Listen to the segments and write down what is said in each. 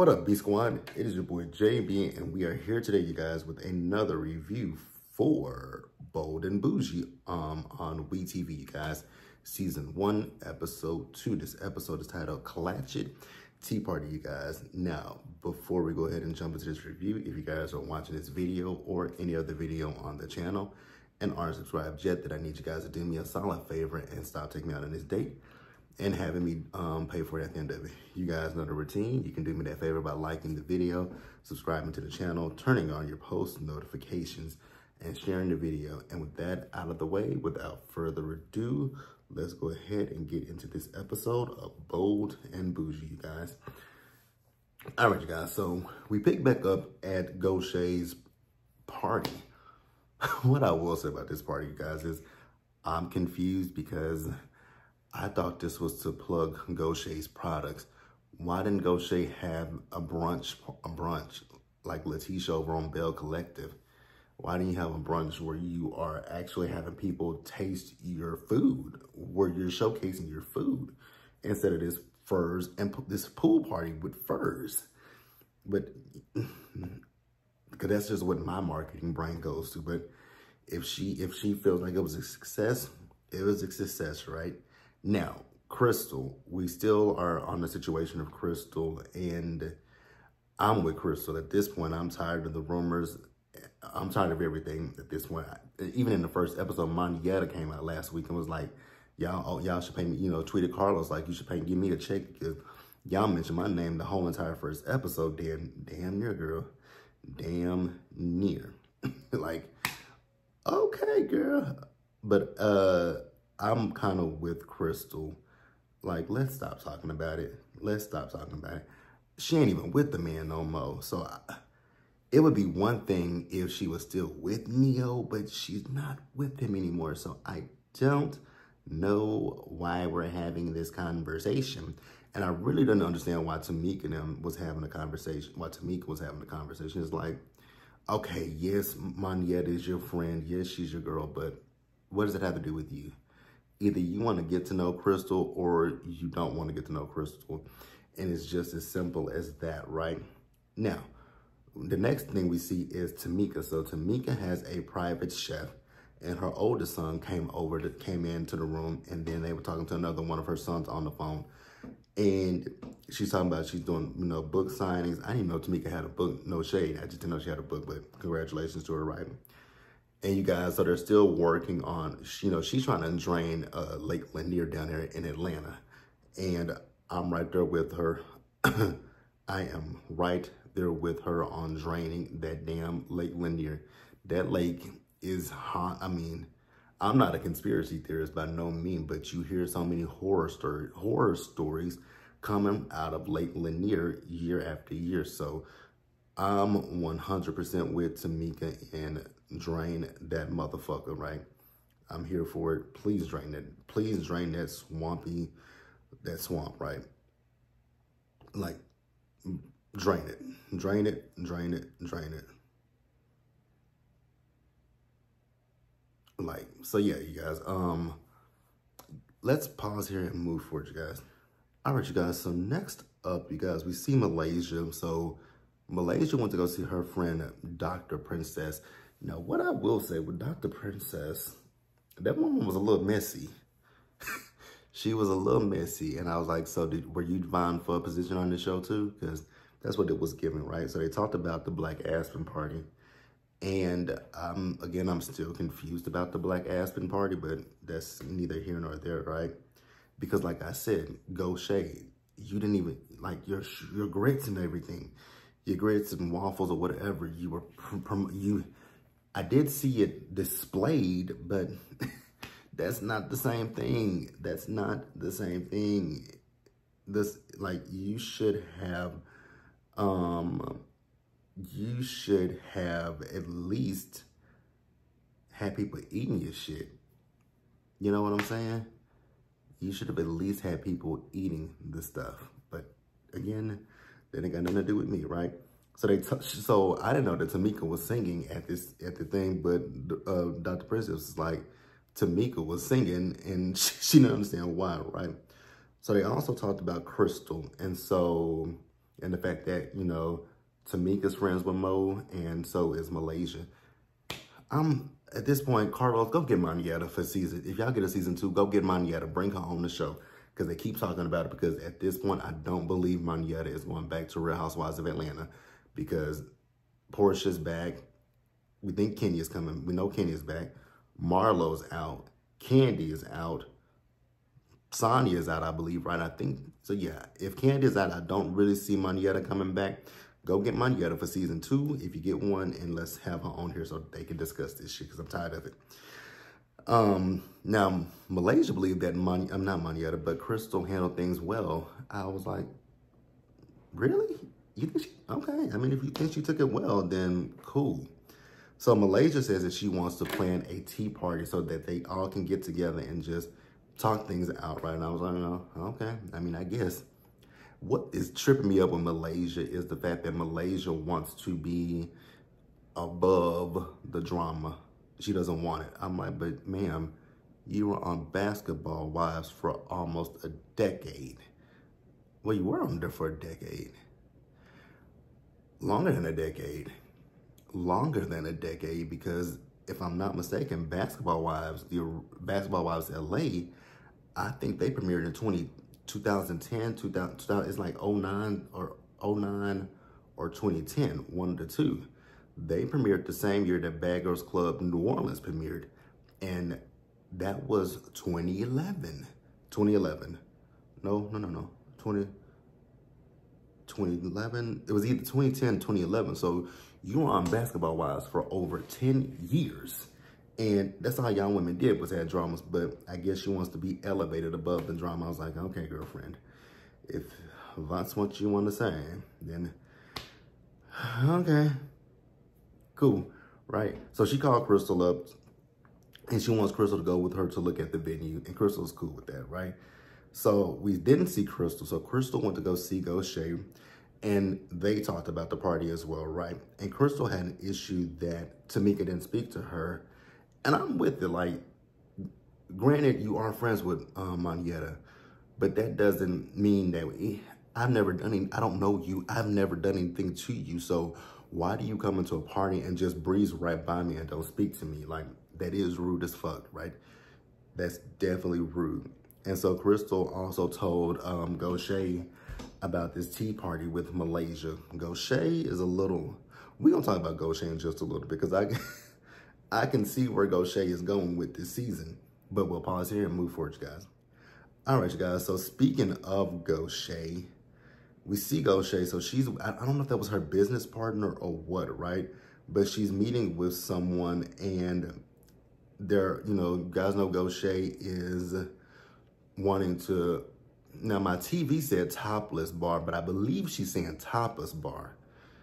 What up, B Squad? It is your boy JB, and we are here today, you guys, with another review for Bold and Bougie um, on WeTV, you guys. Season 1, Episode 2. This episode is titled Clatchet Tea Party, you guys. Now, before we go ahead and jump into this review, if you guys are watching this video or any other video on the channel and aren't subscribed yet, then I need you guys to do me a solid favor and stop taking me out on this date and having me um, pay for it at the end of it. You guys know the routine. You can do me that favor by liking the video, subscribing to the channel, turning on your post notifications, and sharing the video. And with that out of the way, without further ado, let's go ahead and get into this episode of Bold and Bougie, you guys. All right, you guys. So we pick back up at Gocha's party. what I will say about this party, you guys, is I'm confused because I thought this was to plug Gocha's products. Why didn't Gocha have a brunch, a brunch like Letitia over on Belle Collective? Why didn't you have a brunch where you are actually having people taste your food, where you're showcasing your food instead of this furs and this pool party with furs? But because that's just what my marketing brain goes to. But if she if she feels like it was a success, it was a success, right? Now, Crystal, we still are on the situation of Crystal, and I'm with Crystal. At this point, I'm tired of the rumors. I'm tired of everything at this point. Even in the first episode, Monyetta came out last week and was like, y'all oh, y'all should pay me, you know, tweeted Carlos like, you should pay, give me a check because y'all mentioned my name the whole entire first episode. Damn, damn near, girl. Damn near. like, okay, girl. But, uh, I'm kind of with Crystal. Like, let's stop talking about it. Let's stop talking about it. She ain't even with the man no more. So I, it would be one thing if she was still with Ne-Yo, but she's not with him anymore. So I don't know why we're having this conversation. And I really don't understand why Tamika and them was having a conversation, why Tamika was having a conversation. It's like, okay, yes, Monyetta is your friend. Yes, she's your girl, but what does it have to do with you? Either you want to get to know Crystal or you don't want to get to know Crystal. And it's just as simple as that, right? Now, the next thing we see is Tamika. So Tamika has a private chef and her oldest son came over, to, came into the room and then they were talking to another one of her sons on the phone. And she's talking about she's doing, you know, book signings. I didn't know Tamika had a book, no shade. I just didn't know she had a book, but congratulations to her writing and you guys, so they're still working on, you know, she's trying to drain uh, Lake Lanier down there in Atlanta. And I'm right there with her. I am right there with her on draining that damn Lake Lanier. That lake is hot. I mean, I'm not a conspiracy theorist by no means, but you hear so many horror story, horror stories coming out of Lake Lanier year after year. So I'm 100% with Tamika and drain that motherfucker, right? I'm here for it. Please drain it. Please drain that swampy, that swamp, right? Like, drain it. Drain it, drain it, drain it. Like, so yeah, you guys, um, let's pause here and move forward, you guys. All right, you guys, so next up, you guys, we see Malaysia. So Malaysia went to go see her friend, Dr. Princess. Now, what I will say with Dr. Princess, that woman was a little messy. she was a little messy. And I was like, so did, were you vying for a position on the show too? Because that's what it was given, right? So they talked about the Black Aspen Party. And um, again, I'm still confused about the Black Aspen Party, but that's neither here nor there, right? Because like I said, Gocha. You didn't even, like your, your grits and everything, your grits and waffles or whatever, you were, you I did see it displayed, but that's not the same thing. That's not the same thing. This, like, you should have, um, you should have at least had people eating your shit. You know what I'm saying? You should have at least had people eating the stuff. But again, that ain't got nothing to do with me, right? So they, so I didn't know that Tamika was singing at this at the thing, but uh, Dr. Princess was like, Tamika was singing, and she, she didn't understand why, right? So they also talked about Crystal, and so And the fact that, you know, Tamika's friends with Mo, and so is Malaysia. I'm, at this point, Carlos, go get Monyetta for season. If y'all get a season two, go get Monyetta. Bring her on the show. Because they keep talking about it. Because at this point, I don't believe Monyetta is going back to Real Housewives of Atlanta. Because Porsha's back. We think Kenya's coming. We know Kenya's back. Marlo's out. Kandi is out. Sanya is out, I believe, right? I think. So, yeah, if Kandi is out, I don't really see Monyetta coming back. Go get Monyetta for season two if you get one, and let's have her on here so they can discuss this shit because I'm tired of it. Um, now, Malaysia believed that Mon I'm not Monyetta, but Crystal handled things well. I was like, really? You think she, okay. I mean, if you think she took it well, then cool. So Malaysia says that she wants to plan a tea party so that they all can get together and just talk things out, right? And I was like, oh, okay. I mean, I guess. What is tripping me up with Malaysia is the fact that Malaysia wants to be above the drama. She doesn't want it. I'm like, but ma'am, you were on Basketball Wives for almost a decade. Well, you were on there for a decade. Longer than a decade. Longer than a decade because if I'm not mistaken, Basketball Wives, the Basketball Wives LA, I think they premiered in 20, 2010, 2000, 2000, it's like 09 or 09 or 2010, one the two. They premiered the same year that Bad Girls Club New Orleans premiered. And that was 2011. 2011. No, no, no, no. 20, 2011. It was either 2010, 2011. So you were on Basketball Wives for over 10 years. And that's all y'all women did was had dramas, but I guess she wants to be elevated above the drama. I was like, okay, girlfriend, if that's what you want to say, then okay, cool, right? So she called Crystal up and she wants Crystal to go with her to look at the venue and Crystal's cool with that, right? So we didn't see Crystal. So Crystal went to go see Gocha and they talked about the party as well, right? And Crystal had an issue that Tamika didn't speak to her and I'm with it. Like, granted, you are friends with um, Monyetta, but that doesn't mean that we, I've never done any, I don't know you. I've never done anything to you. So why do you come into a party and just breeze right by me and don't speak to me? Like, that is rude as fuck, right? That's definitely rude. And so Crystal also told um, Gocha about this tea party with Malaysia. Gocha is a little, we're to talk about Gocha in just a little because I... I can see where Gocha is going with this season, but we'll pause here and move forward, you guys. All right, you guys. So speaking of Gocha, we see Gocha. So she's, I don't know if that was her business partner or what, right? But she's meeting with someone and they're, you know, you guys know Gocha is wanting to, now my TV said topless bar, but I believe she's saying topless bar.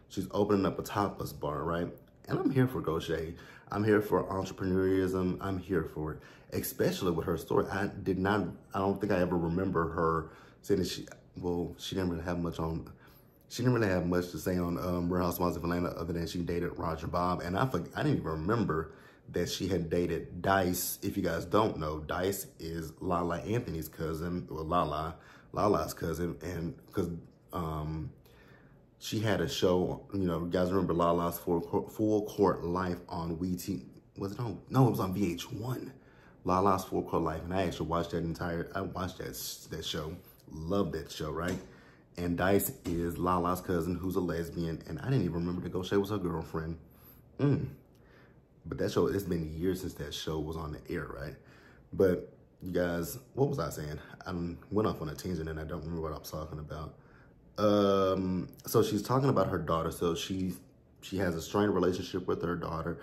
She's opening up a topless bar, right? And I'm here for Gocha. I'm here for entrepreneurism. I'm here for it, especially with her story. I did not, I don't think I ever remember her saying that she, well, she didn't really have much on, she didn't really have much to say on um, Real Housewives of Atlanta other than she dated Rodger Bobb. And I, I didn't even remember that she had dated Dice. If you guys don't know, Dice is Lala Anthony's cousin, or Lala, Lala's cousin. And because um, she had a show, you know, you guys remember Lala's Full Court, Full Court Life on WeT. Was it on? No, it was on VH1. Lala's Full Court Life. And I actually watched that entire, I watched that, that show. Love that show, right? And Dice is Lala's cousin who's a lesbian. And I didn't even remember that Gocha was her girlfriend. Mm. But that show, it's been years since that show was on the air, right? But you guys, what was I saying? I went off on a tangent and I don't remember what I was talking about. Um, so she's talking about her daughter. So she's she has a strained relationship with her daughter,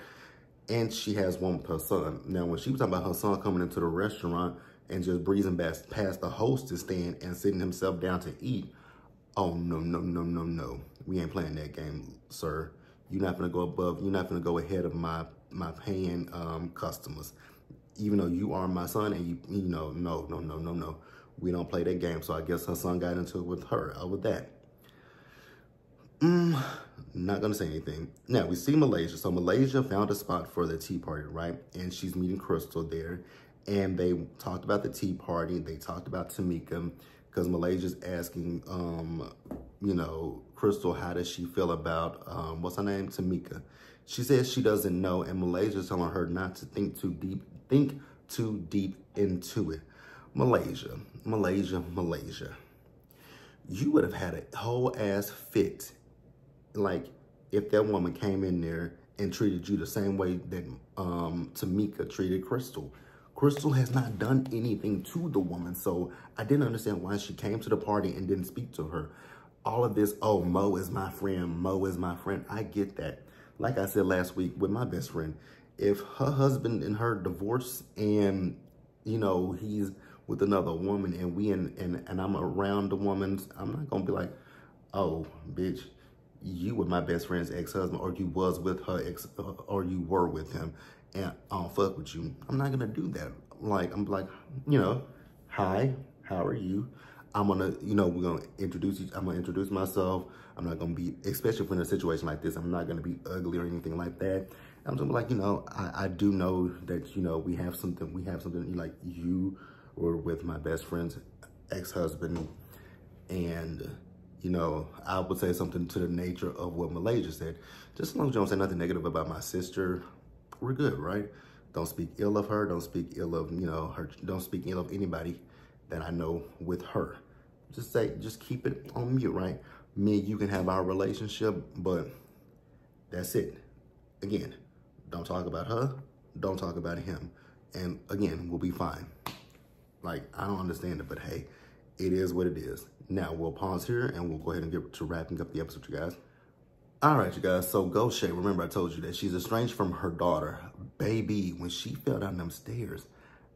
and she has one with her son. Now, when she was talking about her son coming into the restaurant and just breezing past, past the hostess stand and sitting himself down to eat, oh no, no, no, no, no, we ain't playing that game, sir. You're not gonna go above. You're not gonna go ahead of my my paying um, customers, even though you are my son, and you you know no, no, no, no, no we don't play that game. So I guess her son got into it with her over that. Mm, not gonna say anything. Now we see Malaysia. So Malaysia found a spot for the tea party, right? And she's meeting Crystal there. And they talked about the tea party. They talked about Tamika because Malaysia's asking um, you know, Crystal, how does she feel about, um, what's her name? Tamika. She says she doesn't know, and Malaysia's telling her not to think too deep, think too deep into it. Malaysia, Malaysia, Malaysia. You would have had a whole ass fit, like if that woman came in there and treated you the same way that um, Tamika treated Crystal. Crystal has not done anything to the woman, so I didn't understand why she came to the party and didn't speak to her. All of this, oh, Mo is my friend, Mo is my friend. I get that. Like I said last week with my best friend, if her husband and her divorce and, you know, he's with another woman and we in, and, and I'm around the woman, I'm not going to be like, oh, bitch, you were my best friend's ex-husband or you was with her ex or you were with him and I don't fuck with you. I'm not gonna do that. Like, I'm like, you know, hi, how are you? I'm gonna, you know, we're gonna introduce you, I'm gonna introduce myself. I'm not gonna be, especially in a situation like this, I'm not gonna be ugly or anything like that. I'm just like, you know, I, I do know that, you know, we have something, we have something like you were with my best friend's ex-husband and you know, I would say something to the nature of what Malaysia said. Just as long as you don't say nothing negative about my sister, we're good, right? Don't speak ill of her. Don't speak ill of, you know, her. Don't speak ill of anybody that I know with her. Just say, just keep it on mute, right? Me and you can have our relationship, but that's it. Again, don't talk about her. Don't talk about him. And again, we'll be fine. Like, I don't understand it, but hey, it is what it is. Now, we'll pause here and we'll go ahead and get to wrapping up the episode, you guys. All right, you guys. So, Shay, remember I told you that she's estranged from her daughter. Baby, when she fell down them stairs,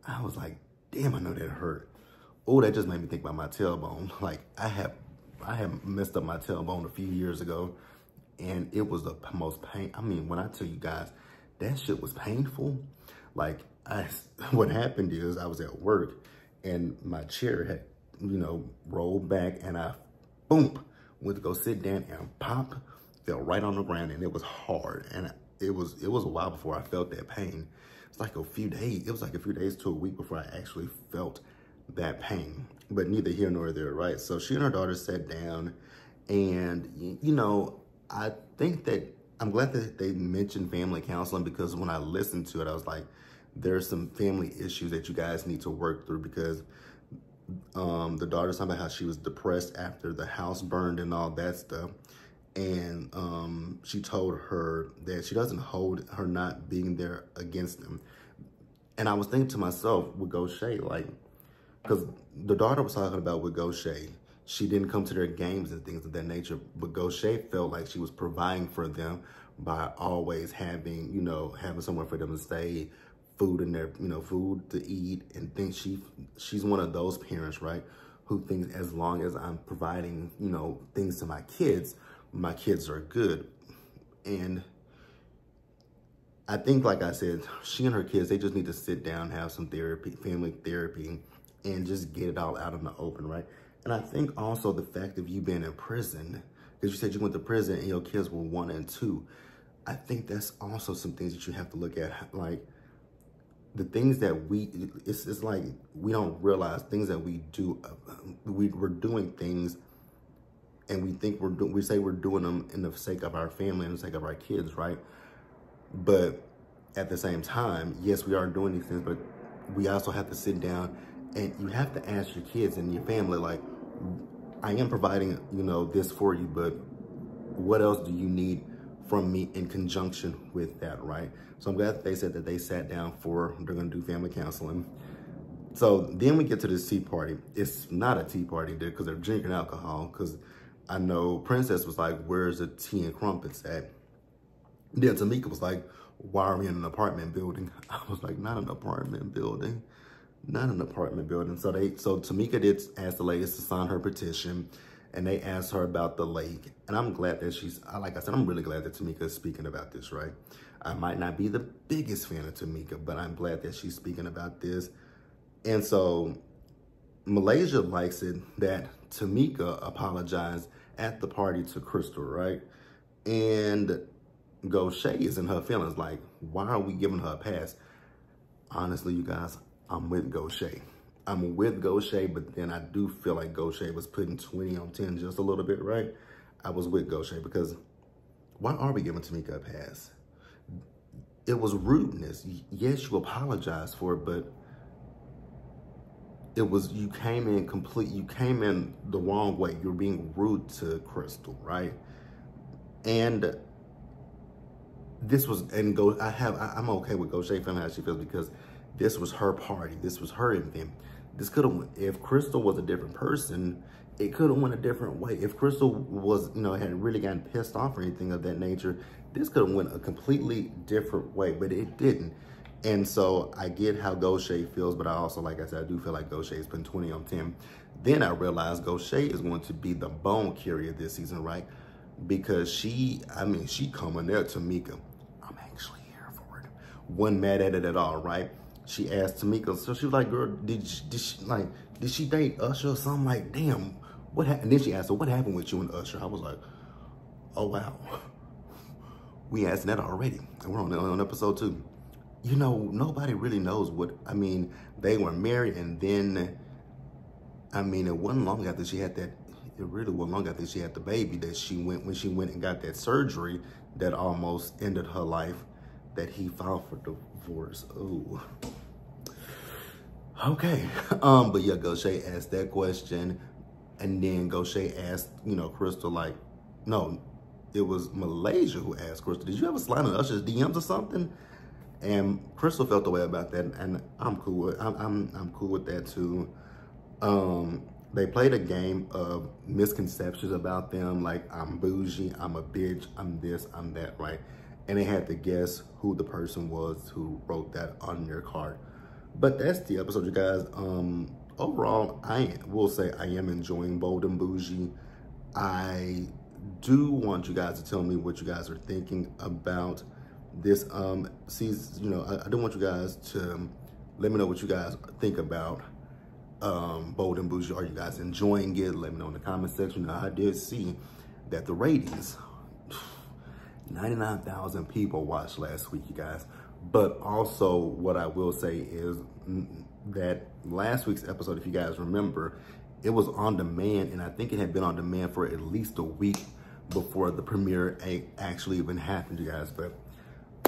I was like, damn, I know that hurt. Oh, that just made me think about my tailbone. Like, I have, I have messed up my tailbone a few years ago, and it was the most pain. I mean, when I tell you guys, that shit was painful. Like, I, what happened is I was at work, and my chair had you know, rolled back and I, boom, went to go sit down and pop, fell right on the ground and it was hard. And it was, it was a while before I felt that pain. It's like a few days, it was like a few days to a week before I actually felt that pain, but neither here nor there, right? So she and her daughter sat down and, you know, I think that I'm glad that they mentioned family counseling because when I listened to it, I was like, there's some family issues that you guys need to work through because um, the daughter talking about how she was depressed after the house burned and all that stuff. And um, she told her that she doesn't hold her not being there against them. And I was thinking to myself with Gocha, like, because the daughter was talking about with Gocha, she didn't come to their games and things of that nature. But Gocha felt like she was providing for them by always having, you know, having somewhere for them to stay, food in their, you know, food to eat and think she she's one of those parents, right? Who thinks as long as I'm providing, you know, things to my kids, my kids are good. And I think, like I said, she and her kids, they just need to sit down, have some therapy, family therapy, and just get it all out in the open, right? And I think also the fact of you being in prison, because you said you went to prison and your kids were one and two, I think that's also some things that you have to look at, like, the things that we, it's, it's like we don't realize things that we do, uh, we, we're doing things and we think we're doing, we say we're doing them in the sake of our family and the sake of our kids, right? But at the same time, yes, we are doing these things, but we also have to sit down and you have to ask your kids and your family, like, I am providing, you know, this for you, but what else do you need from me in conjunction with that, right? So I'm glad that they said that they sat down for, they're gonna do family counseling. So then we get to this tea party. It's not a tea party there because they're drinking alcohol because I know Princess was like, where's the tea and crumpets at? Then Tamika was like, why are we in an apartment building? I was like, not an apartment building, not an apartment building. So they, so Tamika did ask the ladies to sign her petition and they asked her about the lake. And I'm glad that she's, like I said, I'm really glad that Tamika is speaking about this, right? I might not be the biggest fan of Tamika, but I'm glad that she's speaking about this. And so Malaysia likes it that Tamika apologized at the party to Crystal, right? And Gocha is in her feelings like, why are we giving her a pass? Honestly, you guys, I'm with Gocha. I'm with Gocha, but then I do feel like Gocha was putting 20 on 10 just a little bit, right? I was with Gocha because why are we giving Tamika a pass? It was rudeness. Yes, you apologize for it, but it was, you came in complete, you came in the wrong way. You're being rude to Crystal, right? And this was, and go, I have, I, am okay with Gocha feeling how she feels because this was her party. This was her event. This could have, if Crystal was a different person, it could have went a different way. If Crystal was, you know, had really gotten pissed off or anything of that nature, this could have went a completely different way, but it didn't. And so I get how Gocha feels, but I also, like I said, I do feel like Gocha has been 20 on 10. Then I realized Gocha is going to be the bone carrier this season, right? Because she, I mean, she coming there, Tamika. I'm actually here for it. Wasn't mad at it at all, right? She asked Tamika, so she was like, girl, did she, did she, like, did she date Usher or something? Like, damn, what happened? And then she asked her, what happened with you and Usher? I was like, oh, wow. We asked that already. And we're on, on episode two. You know, nobody really knows what, I mean, they were married and then, I mean, it wasn't long after she had that, it really wasn't long after she had the baby that she went, when she went and got that surgery that almost ended her life, that he filed for divorce. Oh. Okay. Um, but yeah, Gocha asked that question. And then Gocha asked, you know, Crystal, like, no, it was Malaysia who asked Crystal, did you ever slide in Usher's DMs or something? And Crystal felt the way about that, and I'm cool with I'm I'm, I'm cool with that too. Um, they played a game of misconceptions about them, like I'm bougie, I'm a bitch, I'm this, I'm that, right? And they had to guess who the person was who wrote that on their card. But that's the episode, you guys. Um, overall, I will say I am enjoying Bold and Bougie. I do want you guys to tell me what you guys are thinking about this um season. You know, I, I do want you guys to let me know what you guys think about um, Bold and Bougie. Are you guys enjoying it? Let me know in the comment section. I did see that the ratings, 99,000 people watched last week, you guys. But also what I will say is that last week's episode, if you guys remember, it was on demand and I think it had been on demand for at least a week before the premiere actually even happened, you guys. But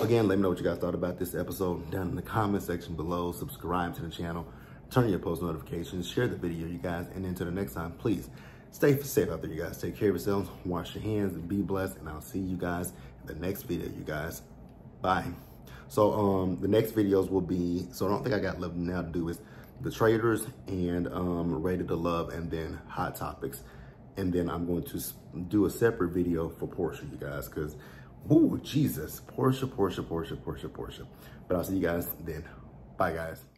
again, let me know what you guys thought about this episode down in the comment section below. Subscribe to the channel, turn your post notifications, share the video, you guys. And until the next time, please stay safe out there, you guys. Take care of yourselves, wash your hands, and be blessed. And I'll see you guys the next video, you guys. Bye. So um, the next videos will be, so I don't think I got left now to do is the traders and um, Ready to Love and then Hot Topics. And then I'm going to do a separate video for Porsha, you guys, because, oh, Jesus, Porsha, Porsha, Porsha, Porsha, Porsha. But I'll see you guys then. Bye, guys.